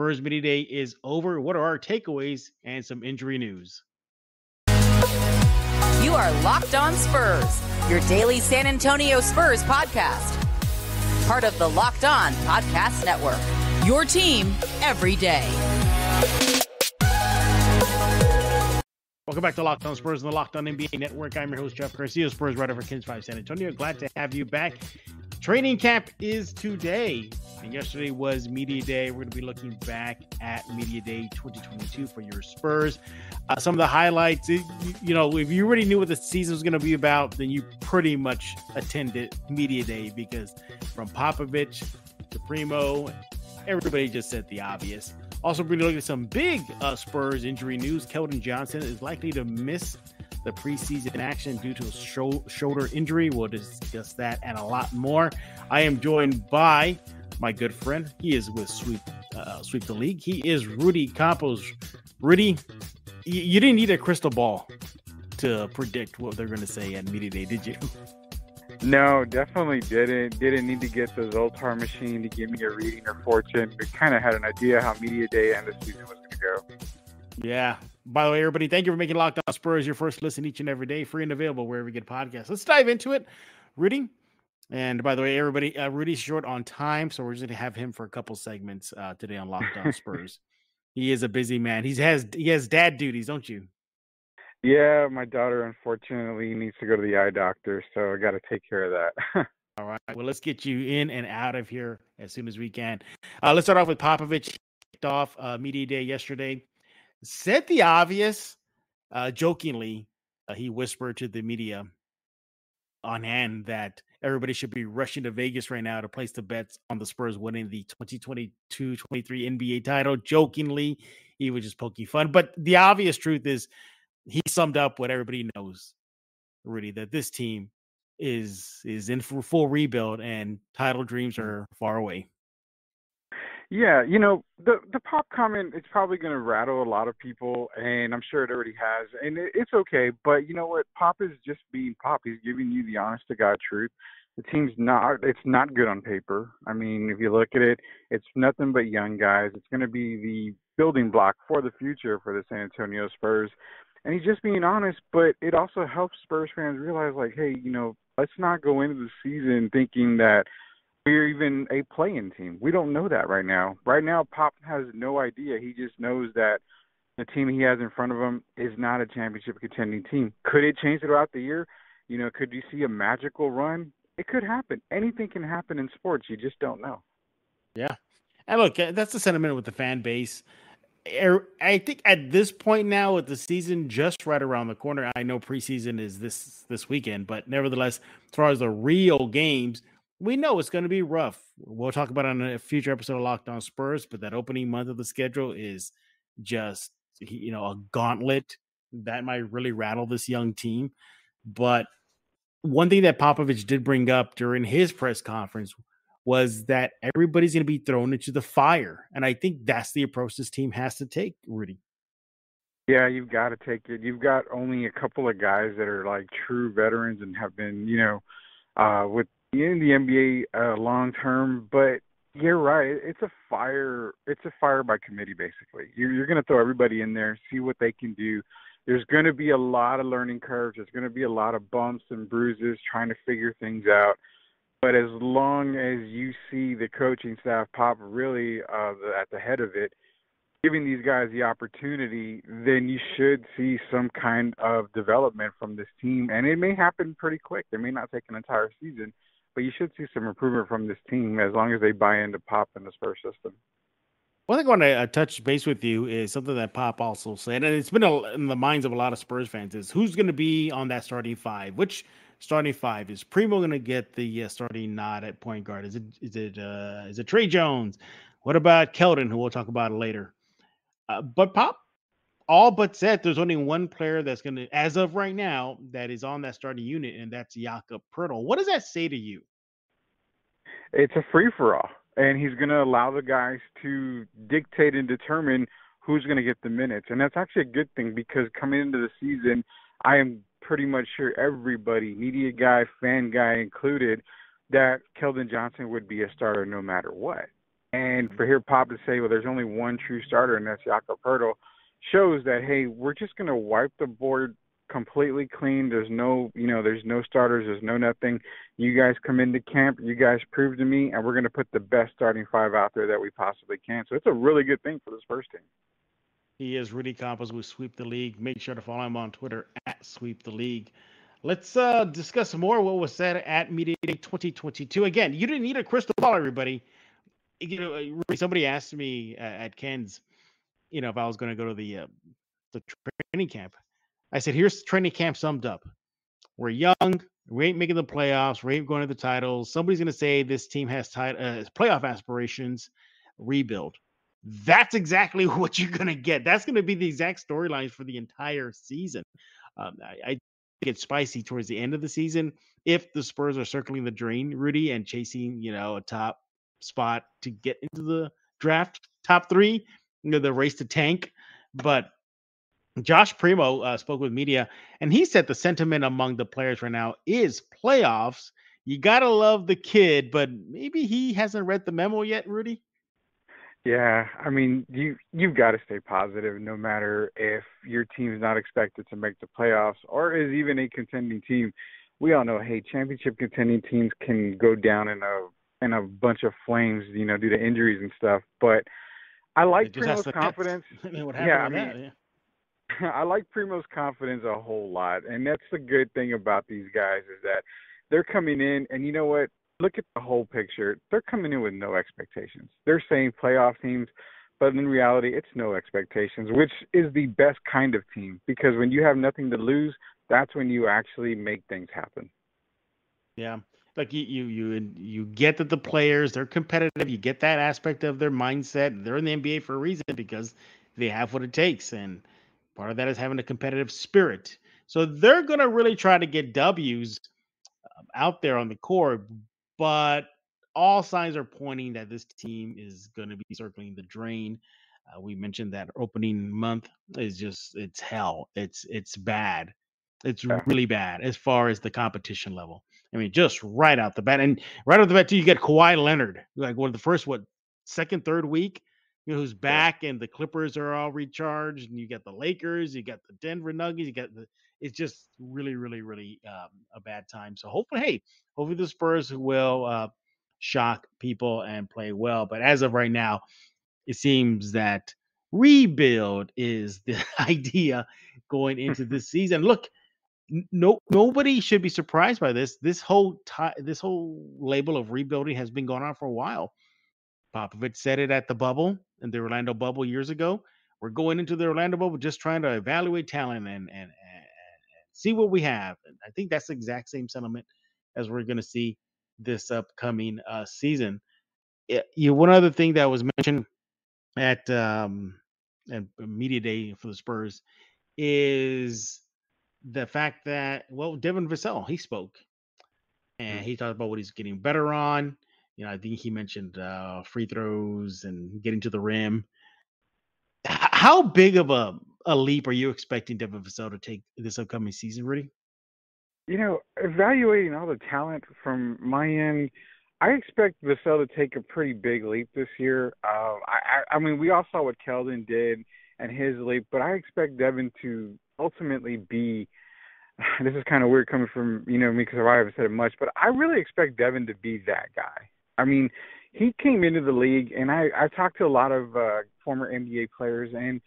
Spurs Media Day is over. What are our takeaways and some injury news? You are Locked On Spurs, your daily San Antonio Spurs podcast. Part of the Locked On Podcast Network. Your team every day. Welcome back to Locked On Spurs and the Locked On NBA Network. I'm your host, Jeff Garcia, Spurs writer for KENS 5 San Antonio. Glad to have you back. Training camp is today, and yesterday was Media Day. We're going to be looking back at Media Day 2022 for your Spurs. Uh, some of the highlights, you, know, if you already knew what the season was going to be about, then you pretty much attended Media Day because from Popovich to Primo, everybody just said the obvious. Also, we're going to look at some big uh, Spurs injury news. Keldon Johnson is likely to miss the preseason action due to a sho- shoulder injury. We'll discuss that and a lot more. I am joined by my good friend. He is with Sweep uh, Sweep the League. He is Rudy Campos. Rudy, you, you didn't need a crystal ball to predict what they're going to say at media day, did you? No, definitely didn't. Didn't need to get the Zoltar machine to give me a reading or fortune. We kind of had an idea how media day and the season was going to go. Yeah. By the way, everybody, thank you for making Locked On Spurs your first listen each and every day, free and available wherever you get podcasts. Let's dive into it. Rudy. And by the way, everybody, uh, Rudy's short on time, so we're just going to have him for a couple segments uh, today on Locked On Spurs. he is a busy man. He has he has dad duties, don't you? Yeah, my daughter unfortunately needs to go to the eye doctor, so I got to take care of that. All right. Well, let's get you in and out of here as soon as we can. Uh, let's start off with Popovich. Kicked off uh, media day yesterday. Said the obvious, uh, jokingly. Uh, he whispered to the media on hand that everybody should be rushing to Vegas right now to place the bets on the Spurs winning the 2022-23 NBA title. Jokingly, he was just poking fun. But the obvious truth is he summed up what everybody knows, really, that this team is is in for full rebuild and title dreams mm. are far away. Yeah, you know, the the pop comment it's probably going to rattle a lot of people and I'm sure it already has and it, it's okay, but you know what? Pop is just being pop. He's giving you the honest to god truth. The team's not it's not good on paper. I mean, if you look at it, it's nothing but young guys. It's going to be the building block for the future for the San Antonio Spurs and he's just being honest. But it also helps Spurs fans realize, like, hey, you know, let's not go into the season thinking that we're even a playing team. We don't know that right now. Right now, Pop has no idea. He just knows that the team he has in front of him is not a championship contending team. Could it change throughout the year? You know, could you see a magical run? It could happen. Anything can happen in sports. You just don't know. Yeah. And look, that's the sentiment with the fan base. Er, I think at this point now, with the season just right around the corner, I know preseason is this this weekend, but nevertheless, as far as the real games, we know it's going to be rough. We'll talk about on a future episode of Locked On Spurs, but that opening month of the schedule is just you know a gauntlet that might really rattle this young team. But one thing that Popovich did bring up during his press conference was that everybody's going to be thrown into the fire. And I think that's the approach this team has to take, Rudy. Yeah, you've got to take it. You've got only a couple of guys that are like true veterans and have been, you know, uh, with in the NBA uh, long term. But you're right. It's a fire. It's a fire by committee, basically. You're, you're going to throw everybody in there, see what they can do. There's going to be a lot of learning curves. There's going to be a lot of bumps and bruises trying to figure things out. But as long as you see the coaching staff pop really uh, at the head of it, giving these guys the opportunity, then you should see some kind of development from this team. And it may happen pretty quick. It may not take an entire season, but you should see some improvement from this team as long as they buy into Pop and the Spurs system. One thing I want to uh, touch base with you is something that Pop also said, and it's been a, in the minds of a lot of Spurs fans: is who's going to be on that starting five? Which starting five. Is Primo going to get the uh, starting nod at point guard? Is it is it uh, is it Tre Jones? What about Keldon, who we'll talk about later? Uh, but Pop, all but said there's only one player that's going to, as of right now, that is on that starting unit, and that's Jakob Poeltl. What does that say to you? It's a free for all, and he's going to allow the guys to dictate and determine who's going to get the minutes, and that's actually a good thing because coming into the season, I am pretty much sure everybody, media guy, fan guy included, that Keldon Johnson would be a starter no matter what. And for here Pop to say, well, there's only one true starter, and that's Jakob Poeltl, shows that hey, we're just going to wipe the board completely clean. There's no, you know, there's no starters. There's no nothing. You guys come into camp. You guys prove to me, and we're going to put the best starting five out there that we possibly can. So it's a really good thing for this first team. He is Rudy Campos with Sweep the League. Make sure to follow him on Twitter at Sweep the League. Let's uh, discuss more what was said at Media Day 2022. Again, you didn't need a crystal ball, everybody. You know, somebody asked me uh, at Ken's, you know, if I was going to go to the uh, the training camp. I said, "Here's training camp summed up. We're young. We ain't making the playoffs. We ain't going to the titles. Somebody's going to say this team has tit- uh, playoff aspirations. Rebuild. That's exactly what you're going to get. That's going to be the exact storylines for the entire season. Um, I, I get spicy towards the end of the season if the Spurs are circling the drain, Rudy, and chasing, you know, a top spot to get into the draft, top three, you know, the race to tank. But Josh Primo uh, spoke with media, and he said the sentiment among the players right now is playoffs. You gotta love the kid, but maybe he hasn't read the memo yet, Rudy. Yeah, I mean, you you've got to stay positive, no matter if your team's not expected to make the playoffs or is even a contending team. We all know, hey, championship contending teams can go down in a in a bunch of flames, you know, due to injuries and stuff. But I like Primo's confidence. I mean, what happened yeah, I mean, that, yeah. I like Primo's confidence a whole lot, and that's the good thing about these guys is that they're coming in, and you know what? Look at the whole picture. They're coming in with no expectations. They're saying playoff teams, but in reality, it's no expectations, which is the best kind of team because when you have nothing to lose, that's when you actually make things happen. Yeah, like you you you you get that the players they're competitive. You get that aspect of their mindset. They're in the NBA for a reason because they have what it takes and Part of that is having a competitive spirit. So they're going to really try to get W's um, out there on the court, but all signs are pointing that this team is going to be circling the drain. Uh, we mentioned that opening month is just it's hell. It's it's bad. It's really bad as far as the competition level. I mean, just right out the bat, and right out the bat too, you get Kawhi Leonard, like one of the first what second, third week you know, who's back, and the Clippers are all recharged, and you got the Lakers, you got the Denver Nuggets, you got the. It's just really, really, really um, a bad time. So hopefully, hey, hopefully the Spurs will uh, shock people and play well. But as of right now, it seems that rebuild is the idea going into this season. Look, no nobody should be surprised by this. This whole time, this whole label of rebuilding has been going on for a while. Popovich said it at the bubble in the Orlando bubble years ago. We're going into the Orlando bubble just trying to evaluate talent and and, and, and see what we have. And I think that's the exact same sentiment as we're going to see this upcoming uh, season. It, eh, you one other thing that was mentioned at um, at media day for the Spurs is the fact that well, Devin Vassell he spoke and mm. he talked about what he's getting better on you know, I think he mentioned uh, free throws and getting to the rim. H- how big of a, a leap are you expecting Devin Vassell to take this upcoming season, Rudy? You know, evaluating all the talent from my end, I expect Vassell to take a pretty big leap this year. Uh, I, I mean, we all saw what Keldon did and his leap, but I expect Devin to ultimately be. This is kind of weird coming from you know me because I haven't said it much, but I really expect Devin to be that guy. I mean, he came into the league, and I I talked to a lot of uh, former NBA players, and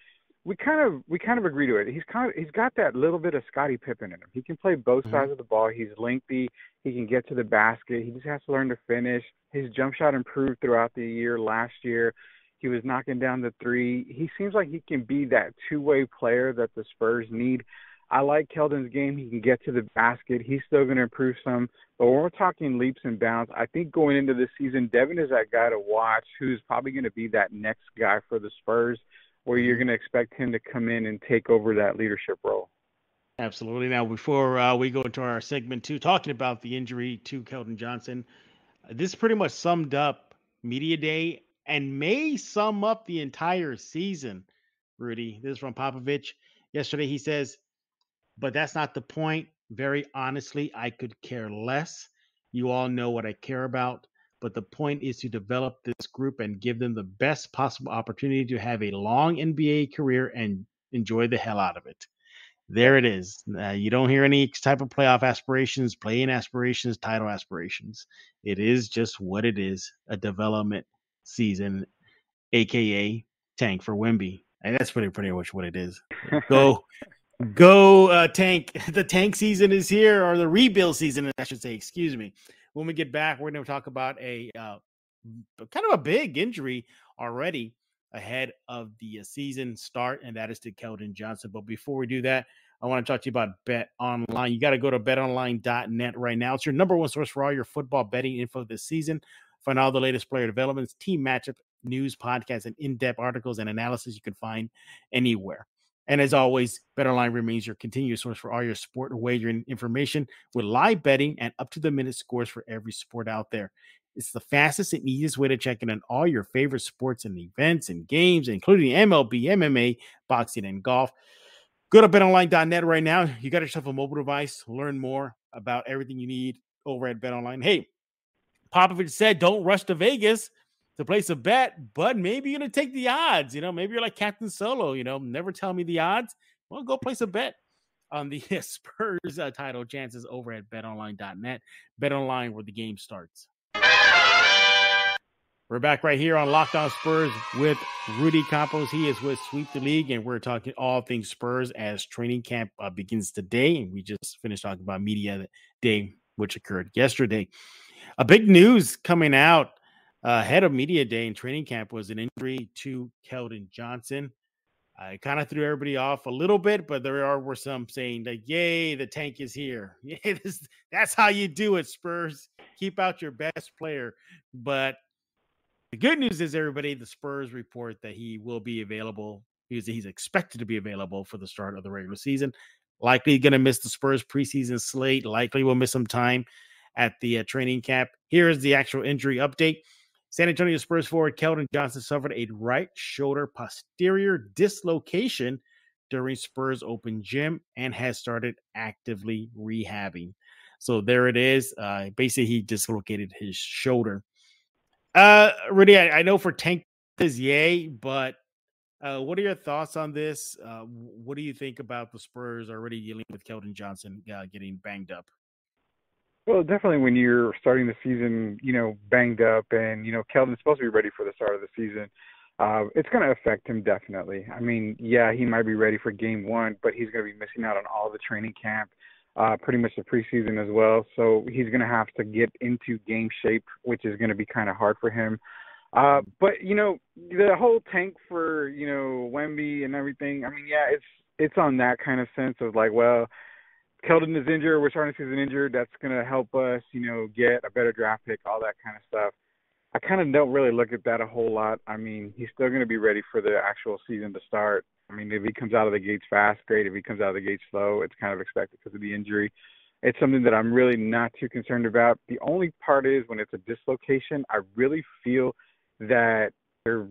we kind of we kind of agree to it. He's kind of he's got that little bit of Scottie Pippen in him. He can play both mm-hmm. sides of the ball. He's lengthy. He can get to the basket. He just has to learn to finish. His jump shot improved throughout the year. Last year, he was knocking down the three. He seems like he can be that two-way player that the Spurs need. I like Keldon's game. He can get to the basket. He's still going to improve some. But when we're talking leaps and bounds, I think going into this season, Devin is that guy to watch who's probably going to be that next guy for the Spurs where you're going to expect him to come in and take over that leadership role. Absolutely. Now, before uh, we go into our segment two, talking about the injury to Keldon Johnson, this pretty much summed up Media Day and may sum up the entire season, Rudy. This is from Popovich. Yesterday, he says, but that's not the point. Very honestly, I could care less. You all know what I care about but the point is to develop this group and give them the best possible opportunity to have a long NBA career and enjoy the hell out of it. There it is. Uh, you don't hear any type of playoff aspirations, playing aspirations, title aspirations. It is just what it is a development season, aka tank for Wemby. And that's pretty pretty much what it is. Go go uh, tank. The tank season is here, or the rebuild season, I should say. Excuse me. When we get back, we're going to talk about a uh, kind of a big injury already ahead of the uh, season start, and that is to Keldon Johnson. But before we do that, I want to talk to you about Bet Online. You got to go to betonline.net right now. It's your number one source for all your football betting info this season. Find all the latest player developments, team matchup news, podcasts, and in-depth articles and analysis you can find anywhere. And as always, BetOnline remains your continuous source for all your sport and wagering information with live betting and up to the minute scores for every sport out there. It's the fastest and easiest way to check in on all your favorite sports and events and games, including MLB, MMA, boxing, and golf. Go to betonline.net right now. You got yourself a mobile device. Learn more about everything you need over at BetOnline. Hey, Popovich said, don't rush to Vegas to place a bet, but maybe you're going to take the odds. You know, maybe you're like Captain Solo, you know, never tell me the odds. Well, go place a bet on the Spurs uh, title chances over at betonline.net. BetOnline where the game starts. We're back right here on Locked On Spurs with Rudy Campos. He is with Sweep the League, and we're talking all things Spurs as training camp uh, begins today. And we just finished talking about media day, which occurred yesterday. A big news coming out uh, ahead of media day and training camp was an injury to Keldon Johnson. I kind of threw everybody off a little bit, but there are were some saying that, "Yay, the tank is here." Yeah, this, that's how you do it, Spurs. Keep out your best player. But the good news is, everybody, the Spurs report that he will be available. He's he's expected to be available for the start of the regular season. Likely going to miss the Spurs preseason slate. Likely will miss some time at the uh, training camp. Here is the actual injury update. San Antonio Spurs forward Keldon Johnson suffered a right shoulder posterior dislocation during Spurs Open Gym and has started actively rehabbing. So there it is. Uh, basically, he dislocated his shoulder. Uh, Rudy, I, I know for Tank is yay, but uh, what are your thoughts on this? Uh, what do you think about the Spurs already dealing with Keldon Johnson uh, getting banged up? Well, definitely when you're starting the season, you know, banged up and, you know, Keldon's supposed to be ready for the start of the season. Uh, it's going to affect him definitely. I mean, yeah, he might be ready for game one, but he's going to be missing out on all the training camp, uh, pretty much the preseason as well. So he's going to have to get into game shape, which is going to be kind of hard for him. Uh, but you know, the whole tank for you know Wemby and everything. I mean, yeah, it's it's on that kind of sense of like, well, Keldon is injured. We're starting to injured. That's going to help us, you know, get a better draft pick, all that kind of stuff. I kind of don't really look at that a whole lot. I mean, he's still going to be ready for the actual season to start. I mean, if he comes out of the gates fast, great. If he comes out of the gates slow, it's kind of expected because of the injury. It's something that I'm really not too concerned about. The only part is when it's a dislocation, I really feel that they're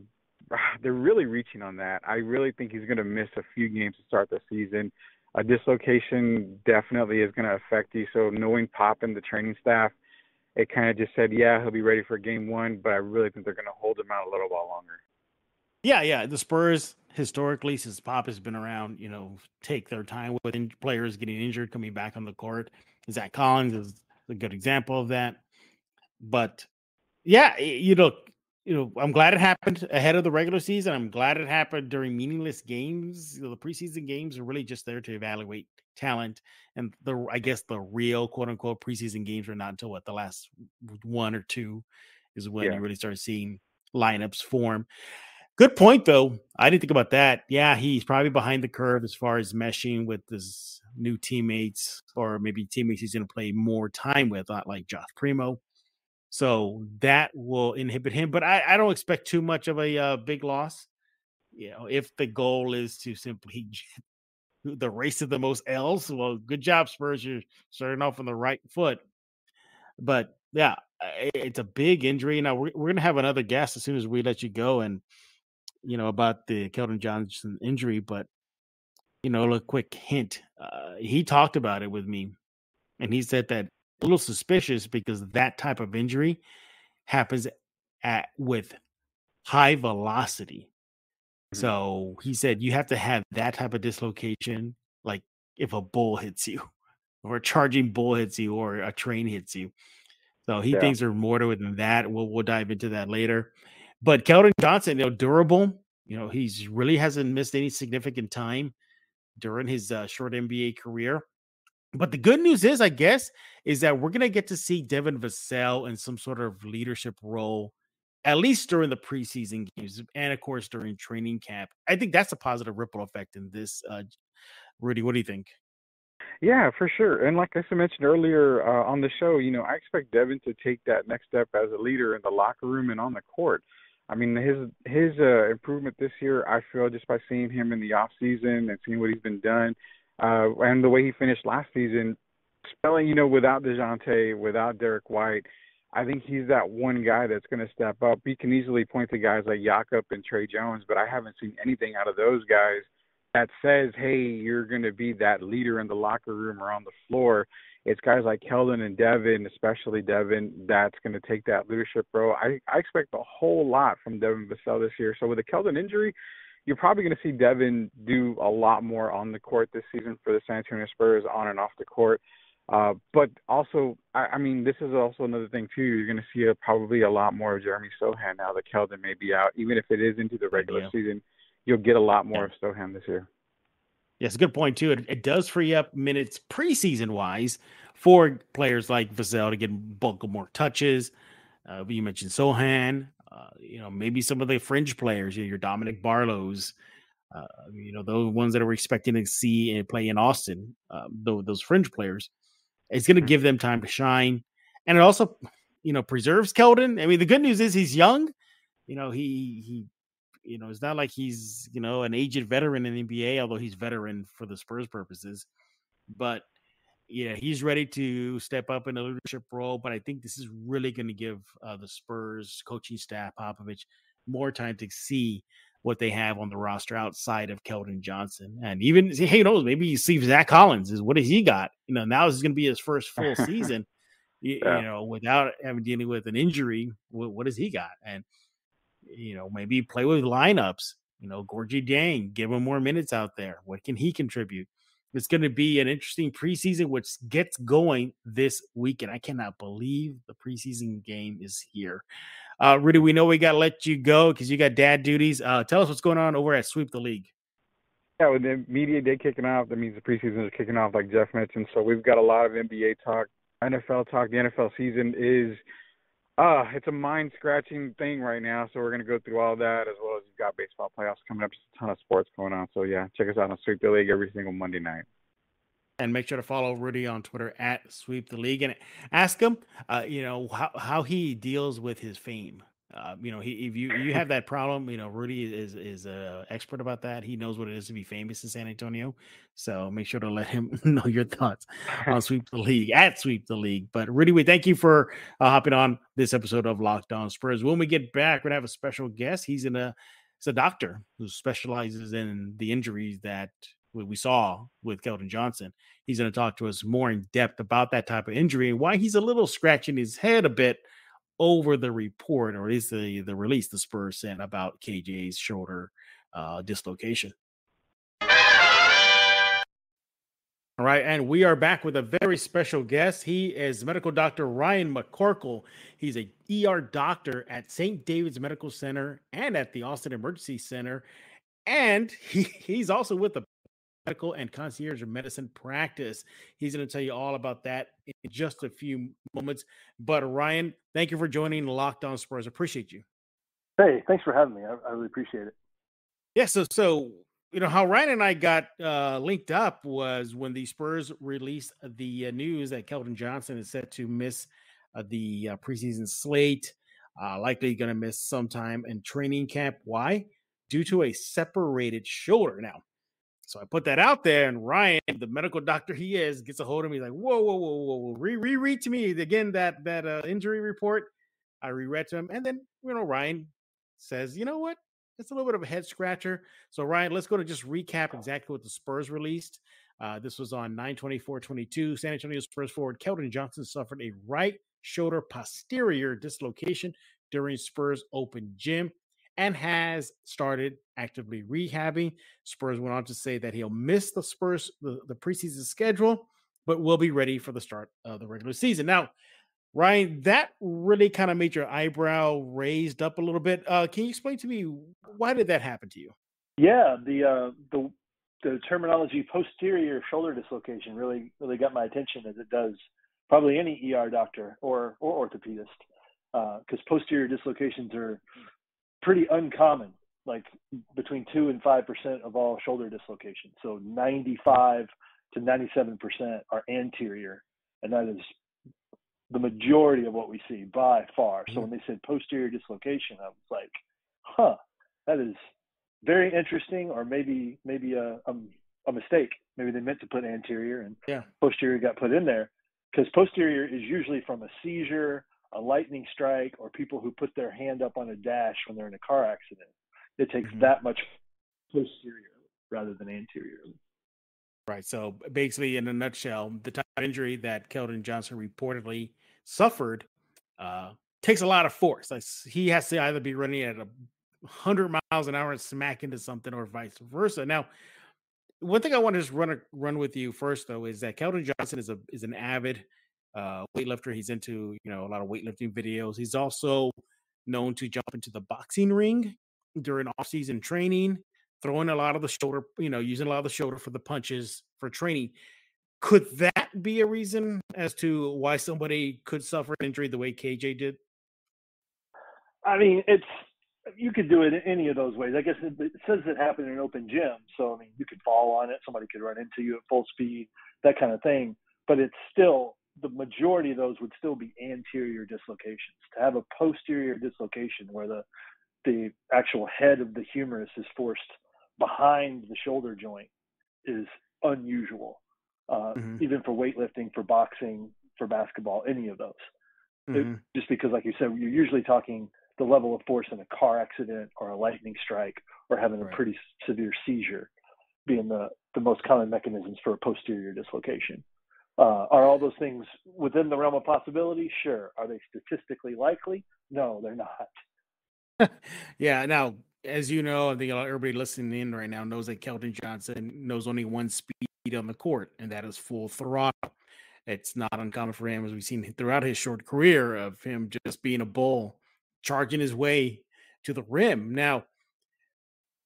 they're really reaching on that. I really think he's going to miss a few games to start the season a dislocation definitely is going to affect you. So knowing Pop and the training staff, it kind of just said, yeah, he'll be ready for game one, but I really think they're going to hold him out a little while longer. Yeah, yeah. The Spurs historically, since Pop has been around, you know, take their time with in- players getting injured, coming back on the court. Zach Collins is a good example of that. But yeah, you know, you know, I'm glad it happened ahead of the regular season. I'm glad it happened during meaningless games. You know, the preseason games are really just there to evaluate talent, and the I guess the real quote unquote preseason games are not until what the last one or two is when yeah. you really start seeing lineups form. Good point, though. I didn't think about that. Yeah, he's probably behind the curve as far as meshing with his new teammates, or maybe teammates he's going to play more time with, not like Josh Primo. So that will inhibit him. But I, I don't expect too much of a uh, big loss. You know, if the goal is to simply the race of the most L's, well, good job, Spurs. You're starting off on the right foot. But yeah, it's a big injury. Now we're, we're gonna have another guest as soon as we let you go, and you know about the Keldon Johnson injury. But you know, a quick hint. Uh, he talked about it with me, and he said that a little suspicious because that type of injury happens at with high velocity. Mm-hmm. So he said you have to have that type of dislocation, like if a bull hits you, or a charging bull hits you, or a train hits you. So he yeah. thinks there's more to it than that. We'll we'll dive into that later. But Keldon Johnson, you know, durable. You know, he's really hasn't missed any significant time during his uh, short NBA career. But the good news is, I guess, is that we're gonna get to see Devin Vassell in some sort of leadership role, at least during the preseason games, and of course during training camp. I think that's a positive ripple effect in this. Uh, Rudy, what do you think? Yeah, for sure. And like I said mentioned earlier uh, on the show, you know, I expect Devin to take that next step as a leader in the locker room and on the court. I mean, his his uh, improvement this year, I feel just by seeing him in the off season and seeing what he's been done, uh, and the way he finished last season, spelling, you know, without Dejounte, without Derrick White, I think he's that one guy that's going to step up. He can easily point to guys like Jakob and Tre Jones, but I haven't seen anything out of those guys that says, hey, you're going to be that leader in the locker room or on the floor. It's guys like Keldon and Devin, especially Devin, that's going to take that leadership role. I, I expect a whole lot from Devin Vassell this year. So with the Keldon injury, you're probably going to see Devin do a lot more on the court this season for the San Antonio Spurs, on and off the court. Uh, but also, I, I mean, this is also another thing too. You're going to see a, probably a lot more of Jeremy Sochan now that Keldon may be out, even if it is into the regular yeah. season you'll get a lot more yeah. of Sochan this year. Yes, good point too. It, it does free up minutes preseason wise for players like Vassell to get bulk of more touches. Uh, you mentioned Sochan. Uh, you know, maybe some of the fringe players, you know, your Dominick Barlows, uh, you know, those ones that we're expecting to see and play in Austin, uh, those, those fringe players. It's going to mm-hmm. give them time to shine, and it also, you know, preserves Keldon. I mean, the good news is he's young. You know, he he you know, it's not like he's, you know, an aged veteran in the NBA, although he's veteran for the Spurs purposes. But yeah, he's ready to step up in a leadership role. But I think this is really going to give uh, the Spurs coaching staff, Popovich, more time to see what they have on the roster outside of Keldon Johnson. And even, hey, who knows, maybe you see Zach Collins is what has he got? You know, now this is going to be his first full season, you, yeah. you, know, without having dealing with an injury. What, what has he got? And you know, maybe play with lineups. You know, Gorgui Dieng, give him more minutes out there. What can he contribute? It's going to be an interesting preseason, which gets going this weekend. I cannot believe the preseason game is here. Uh, Rudy, we know we got to let you go because you got dad duties. Uh, tell us what's going on over at Sweep the League. Yeah, with the media day kicking off, that means the preseason is kicking off, like Jeff mentioned. So we've got a lot of NBA talk, NFL talk. The NFL season is uh, it's a mind scratching thing right now, so we're gonna go through all that as well got baseball playoffs coming up, just a ton of sports going on. So yeah, check us out on Sweep the League every single Monday night. And make sure to follow Rudy on Twitter at Sweep the League and ask him, uh, you know, how, how he deals with his fame. Uh, you know, he if you you have that problem, you know, Rudy is is a expert about that. He knows what it is to be famous in San Antonio. So make sure to let him know your thoughts on Sweep the League at Sweep the League. But Rudy, we thank you for uh, hopping on this episode of Locked On Spurs. When we get back, we're gonna have a special guest. He's in it's a doctor who specializes in the injuries that we saw with Keldon Johnson. He's going to talk to us more in depth about that type of injury and why he's a little scratching his head a bit over the report or is the the release the Spurs sent about KJ's shoulder uh, dislocation. All right, and we are back with a very special guest. He is medical doctor Ryan McCorkle. He's a ER doctor at St. David's Medical Center and at the Austin Emergency Center. And he, he's also with the medical and concierge medicine practice. He's going to tell you all about that in just a few moments. But Ryan, thank you for joining Locked On Spurs. Appreciate you. Hey, thanks for having me. I, I really appreciate it. Yeah. So, so you know how Ryan and I got uh, linked up was when the Spurs released the uh, news that Keldon Johnson is set to miss uh, the uh, preseason slate, uh, likely going to miss some time in training camp. Why? Due to a separated shoulder. Now, so I put that out there, and Ryan, the medical doctor he is, gets a hold of me He's like, "Whoa, whoa, whoa, whoa, whoa! Re reread to me again that that uh, injury report." I reread to him, and then you know Ryan says, "You know what? It's a little bit of a head scratcher." So Ryan, let's go to just recap exactly what the Spurs released. Uh, this was on 9 24 22. San Antonio Spurs forward Keldon Johnson suffered a right shoulder posterior dislocation during Spurs Open Gym and has started actively rehabbing. Spurs went on to say that he'll miss the Spurs the, the preseason schedule, but will be ready for the start of the regular season. Now, Ryan, that really kind of made your eyebrow raised up a little bit. Uh, can you explain to me why did that happen to you? Yeah, the uh, the the terminology posterior shoulder dislocation really really got my attention as it does probably any ER doctor or or orthopedist because uh, posterior dislocations are pretty uncommon, like between two and five percent of all shoulder dislocations. So 95 to 97 percent are anterior, and that is the majority of what we see by far. So mm-hmm. when they said posterior dislocation, I was like, huh, that is very interesting, or maybe maybe a, a, a mistake. Maybe they meant to put anterior and yeah. posterior got put in there because posterior is usually from a seizure, a lightning strike, or people who put their hand up on a dash when they're in a car accident. It takes mm-hmm. that much posterior rather than anterior. Right. So basically, in a nutshell, the type of injury that Keldon Johnson reportedly suffered uh, takes a lot of force. Like he has to either be running at a hundred miles an hour and smack into something, or vice versa. Now, one thing I want to just run a, run with you first, though, is that Keldon Johnson is a is an avid uh, weightlifter. He's into you know a lot of weightlifting videos. He's also known to jump into the boxing ring during off-season training, throwing a lot of the shoulder, you know, using a lot of the shoulder for the punches for training. Could that be a reason as to why somebody could suffer an injury the way KJ did? I mean, it's you could do it any of those ways. I guess it, it, says it happened in an open gym, so I mean, you could fall on it. Somebody could run into you at full speed, that kind of thing. But it's still the majority of those would still be anterior dislocations. To have a posterior dislocation where the the actual head of the humerus is forced behind the shoulder joint is unusual uh, mm-hmm. even for weightlifting, for boxing, for basketball, any of those. Mm-hmm. It, just because, like you said, you're usually talking the level of force in a car accident or a lightning strike or having right. a pretty severe seizure being the, the most common mechanisms for a posterior dislocation. Uh, are all those things within the realm of possibility? Sure. Are they statistically likely? No, they're not. yeah. Now, as you know, I think everybody listening in right now knows that Keldon Johnson knows only one speed on the court, and that is full throttle. It's not uncommon for him, as we've seen throughout his short career, of him just being a bull, charging his way to the rim. Now,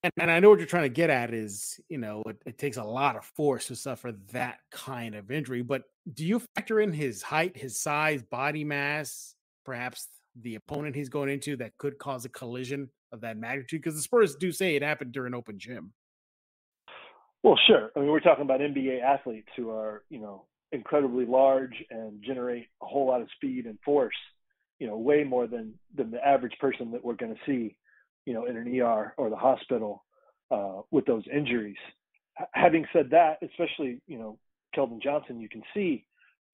and, and I know what you're trying to get at is, you know, it, it takes a lot of force to suffer that kind of injury. But do you factor in his height, his size, body mass, perhaps the opponent he's going into that could cause a collision of that magnitude? Because the Spurs do say it happened during open gym. Well, sure. I mean, we're talking about NBA athletes who are, you know, incredibly large and generate a whole lot of speed and force, you know, way more than than the average person that we're going to see, you know, in an ER or the hospital uh, with those injuries. H- having said that, especially, you know, Keldon Johnson, you can see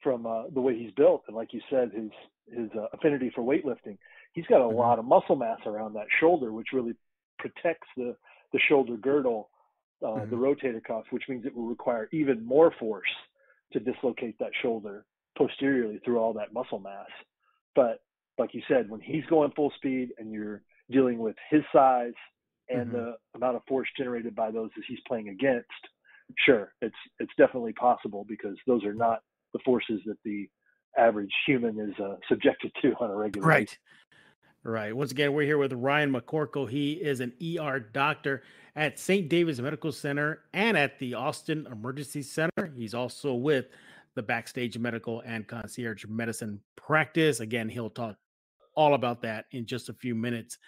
from uh, the way he's built and, like you said, his his uh, affinity for weightlifting. He's got a mm-hmm. lot of muscle mass around that shoulder, which really protects the the shoulder girdle uh, mm-hmm. the rotator cuff, which means it will require even more force to dislocate that shoulder posteriorly through all that muscle mass. But like you said, when he's going full speed and you're dealing with his size and mm-hmm. the amount of force generated by those that he's playing against, sure, it's it's definitely possible because those are not the forces that the average human is uh, subjected to on a regular right. basis. Right. Once again, we're here with Ryan McCorkle. He is an ER doctor at St. David's Medical Center and at the Austin Emergency Center. He's also with the Backstage Medical and Concierge Medicine practice. Again, he'll talk all about that in just a few minutes.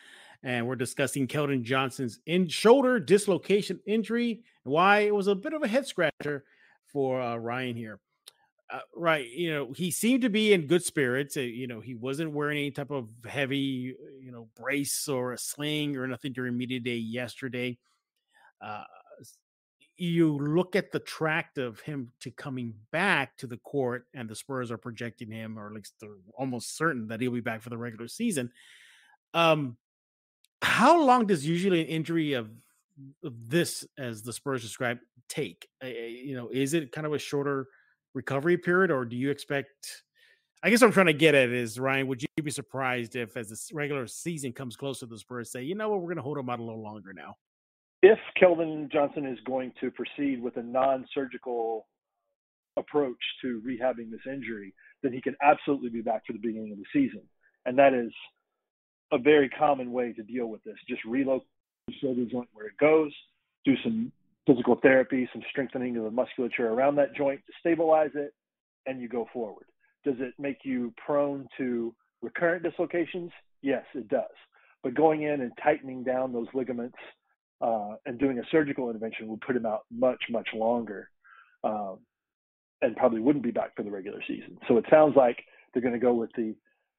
And we're discussing Keldon Johnson's in shoulder dislocation injury, why it was a bit of a head scratcher for uh, Ryan here uh, right you know he seemed to be in good spirits uh, you know he wasn't wearing any type of heavy uh, you know brace or a sling or nothing during media day yesterday uh, you look at the tract of him to coming back to the court and the spurs are projecting him or at least they're almost certain that he'll be back for the regular season um how long does usually an injury of, of this as the spurs describe take uh, you know is it kind of a shorter recovery period, or do you expect? I guess what I'm trying to get at is Ryan, would you be surprised if, as the regular season comes closer, to the Spurs say, you know what, we're going to hold him out a little longer now? If Keldon Johnson is going to proceed with a non-surgical approach to rehabbing this injury, then he can absolutely be back for the beginning of the season, and that is a very common way to deal with this. Just relocate the shoulder joint where it goes, do some physical therapy, some strengthening of the musculature around that joint to stabilize it, and you go forward. Does it make you prone to recurrent dislocations? Yes, it does. But going in and tightening down those ligaments uh, and doing a surgical intervention would put him out much, much longer um, and probably wouldn't be back for the regular season. So it sounds like they're going to go with the,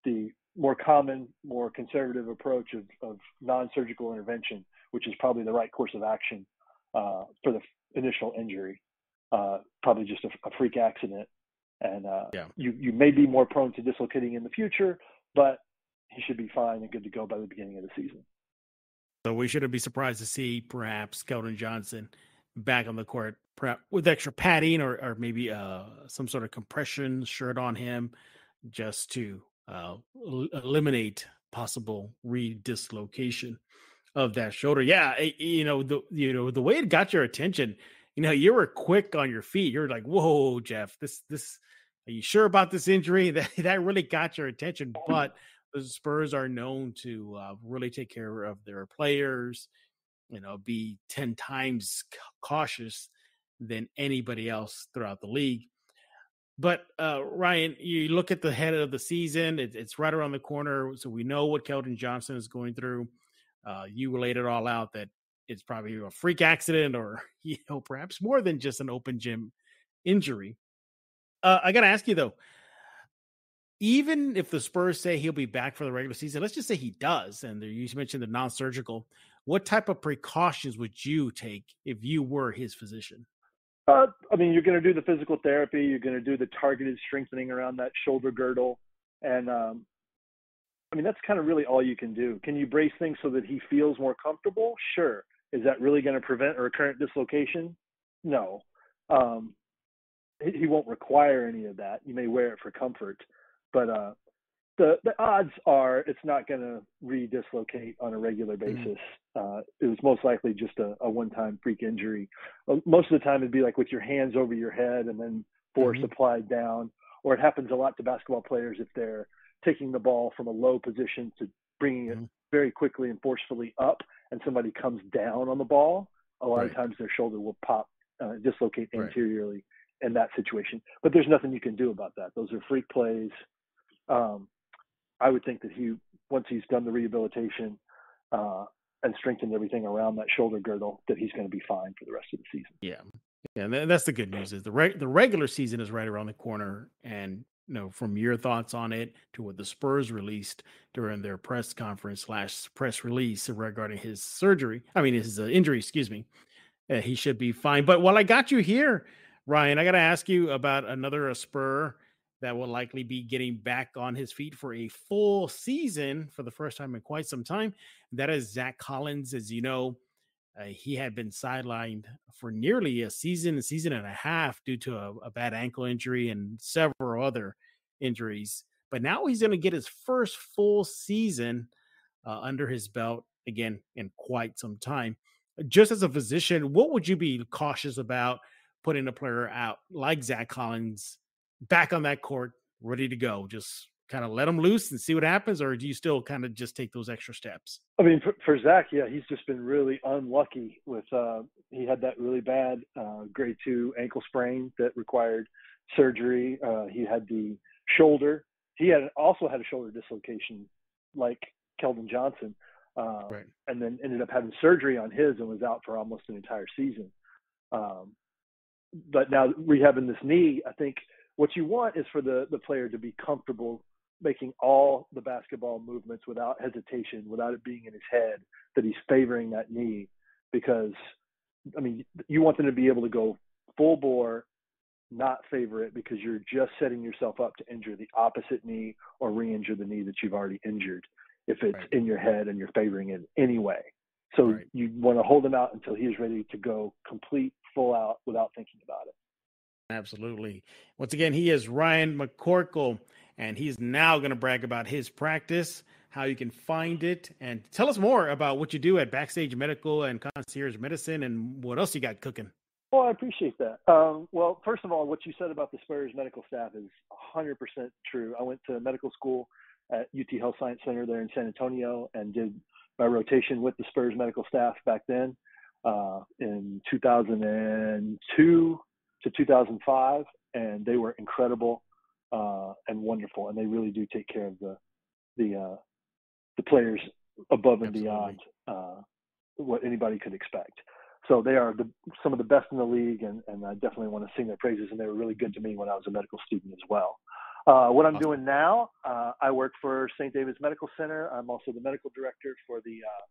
the more common, more conservative approach of, of non surgical intervention, which is probably the right course of action uh, for the initial injury. Uh, probably just a, a, freak accident, and uh, yeah. you you may be more prone to dislocating in the future, but he should be fine and good to go by the beginning of the season. So we shouldn't be surprised to see perhaps Keldon Johnson back on the court, with extra padding or or maybe uh, some sort of compression shirt on him, just to uh, eliminate possible redislocation of that shoulder. Yeah, eh, you know the you know the way it got your attention. You know, you were quick on your feet. You're like, "Whoa, Jeff! This this are you sure about this injury?" That that really got your attention. But the Spurs are known to uh, really take care of their players. You know, be ten times cautious than anybody else throughout the league. But uh, Ryan, you look at the head of the season; it, it's right around the corner, so we know what Keldon Johnson is going through. Uh, you laid it all out that it's probably a freak accident or you know perhaps more than just an open gym injury. Uh, I got to ask you though, even if the Spurs say he'll be back for the regular season, let's just say he does, and you mentioned the non-surgical. What type of precautions would you take if you were his physician? Uh, I mean, you're going to do the physical therapy. You're going to do the targeted strengthening around that shoulder girdle, and um, I mean, that's kind of really all you can do. Can you brace things so that he feels more comfortable? Sure. Is that really going to prevent a recurrent dislocation? No. Um, he, he won't require any of that. You may wear it for comfort, but uh, the the odds are it's not going to re-dislocate on a regular mm-hmm. basis. Mm-hmm. Uh, it was most likely just a, a one-time freak injury. Uh, most of the time, it'd be like with your hands over your head and then force mm-hmm. applied down, or it happens a lot to basketball players if they're taking the ball from a low position to bringing it mm-hmm. very quickly and forcefully up, and somebody comes down on the ball, a lot right. of times their shoulder will pop, uh, dislocate right. anteriorly in that situation. But there's nothing you can do about that. Those are freak plays. Um, I would think that he, once he's done the rehabilitation uh, and strengthened everything around that shoulder girdle, that he's going to be fine for the rest of the season. Yeah, yeah, and that's the good news is the re- the regular season is right around the corner, and you know, from your thoughts on it to what the Spurs released during their press conference slash press release regarding his surgery. I mean, his uh, injury, excuse me. Uh, he should be fine. But while I got you here, Ryan, I got to ask you about another Spur that will likely be getting back on his feet for a full season for the first time in quite some time. That is Zach Collins. As you know, uh, he had been sidelined for nearly a season, a season and a half due to a, a bad ankle injury and several other injuries. But now he's going to get his first full season uh, under his belt again in quite some time. Just as a physician, what would you be cautious about putting a player out like Zach Collins back on that court, ready to go? Just kind of let him loose and see what happens, or do you still kind of just take those extra steps? I mean, for, for Zach, yeah, he's just been really unlucky with. Uh, he had that really bad uh, grade two ankle sprain that required surgery. Uh, he had the shoulder. He had also had a shoulder dislocation, like Keldon Johnson, uh, right. and then ended up having surgery on his and was out for almost an entire season. Um, but now rehabbing this knee, I think what you want is for the the player to be comfortable making all the basketball movements without hesitation, without it being in his head that he's favoring that knee. Because, I mean, you want them to be able to go full bore, not favor it, because you're just setting yourself up to injure the opposite knee or re injure the knee that you've already injured if it's right. in your head and you're favoring it anyway. So right. you want to hold him out until he is ready to go complete, full out without thinking about it. Absolutely. Once again, he is Ryan McCorkle and he's now going to brag about his practice, how you can find it, and tell us more about what you do at Backstage Medical and Concierge Medicine, and what else you got cooking. Well, I appreciate that. Um, well, first of all, what you said about the Spurs medical staff is 100% true. I went to medical school at UT Health Science Center there in San Antonio and did my rotation with the Spurs medical staff back then uh, in 2002 to 2005, and they were incredible uh, and wonderful, and they really do take care of the the uh, the players above and Absolutely. beyond uh, what anybody could expect. So they are the, some of the best in the league, and, and I definitely want to sing their praises. And they were really good to me when I was a medical student as well. Uh, what I'm doing now, uh, I work for St. David's Medical Center. I'm also the medical director for the uh,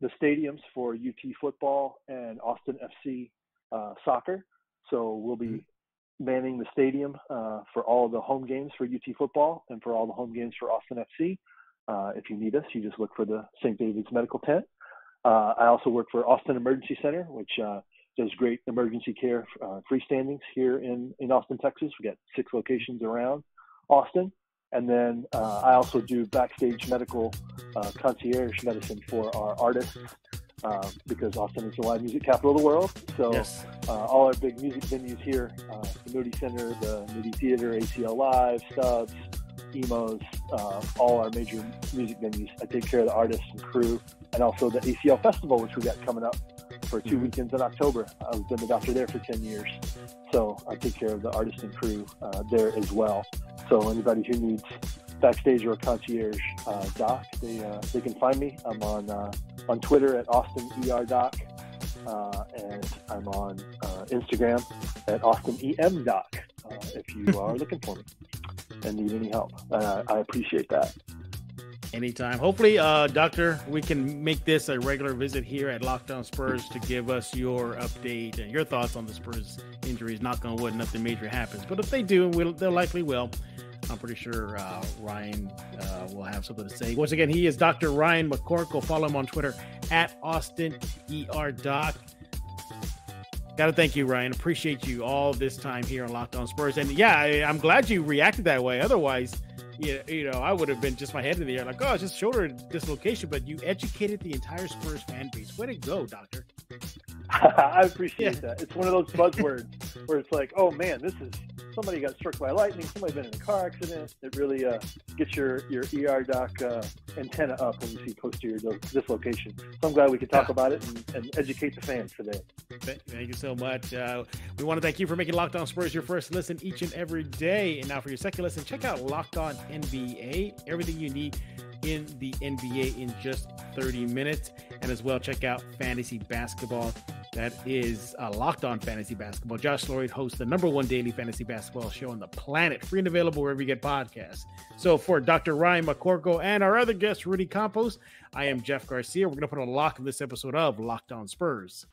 the stadiums for UT football and Austin FC uh, soccer. So we'll be mm-hmm. manning the stadium uh, for all the home games for UT football and for all the home games for Austin FC. Uh, if you need us, you just look for the St. David's Medical Tent. I also work for Austin Emergency Center, which does great emergency care uh, freestandings here in, in Austin, Texas. We've got six locations around. Austin. And then uh, I also do backstage medical uh, concierge medicine for our artists uh, because Austin is the live music capital of the world. So yes. Uh, all our big music venues here, uh, the Moody Center, the Moody Theater, ACL Live, Stubbs, Emos, uh, all our major music venues. I take care of the artists and crew, and also the ACL Festival, which we got coming up for 2 mm-hmm. weekends in October. I've been the doctor there for 10 years. So I take care of the artist and crew there as well. So anybody who needs backstage or a concierge uh, doc, they uh, they can find me. I'm on uh, on Twitter at Austin ER Doc, uh, and I'm on uh, Instagram at Austin EM Doc. Uh, if you are looking for me and need any help, I appreciate that. Anytime. Hopefully, uh, Doctor, we can make this a regular visit here at Locked On Spurs to give us your update and your thoughts on the Spurs injuries. Knock on wood, nothing major happens. But if they do, we'll, they likely will. I'm pretty sure uh, Ryan uh, will have something to say. Once again, he is Dr. Ryan McCorkle. Follow him on Twitter at Austin ER Doc. Got to thank you, Ryan. Appreciate you all this time here on Locked On Spurs. And yeah, I, am glad you reacted that way. Otherwise, you, you know, I would have been just my head in the air, like, oh, it's just shoulder dislocation. But you educated the entire Spurs fan base. Way to go, Doctor. I appreciate yeah. that. It's one of those buzzwords where it's like, oh man, this is somebody got struck by lightning, somebody been in a car accident. It really uh, gets your your ER doc uh, antenna up when you see posterior dislocation. So I'm glad we could talk about it and, and, educate the fans today. Thank you so much. Uh, we want to thank you for making Locked On Spurs your first listen each and every day. And now for your second listen, check out Locked On NBA. Everything you need in the NBA in just 30 minutes. And as well, check out Fantasy Basketball. That is uh, Locked On Fantasy Basketball. Josh Lloyd hosts the number one daily fantasy basketball show on the planet, free and available wherever you get podcasts. So for Dr. Ryan McCorkle and our other guest, Rudy Campos, I am Jeff Garcia. We're going to put a lock in this episode of Locked On Spurs.